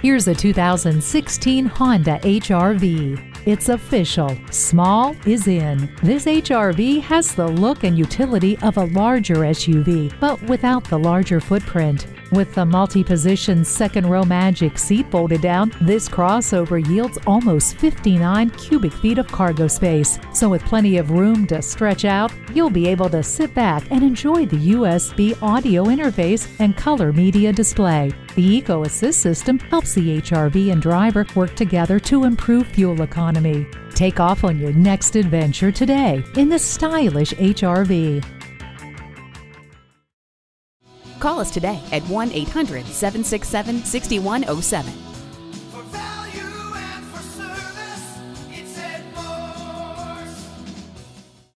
Here's a 2016 Honda HRV. It's official. Small is in. This HRV has the look and utility of a larger SUV, but without the larger footprint. With the multi-position second row magic seat folded down, this crossover yields almost 59 cubic feet of cargo space. So with plenty of room to stretch out, you'll be able to sit back and enjoy the USB audio interface and color media display. The Eco Assist system helps the HRV and driver work together to improve fuel economy. Take off on your next adventure today in the stylish HRV. Call us today at 1 800 767 6107.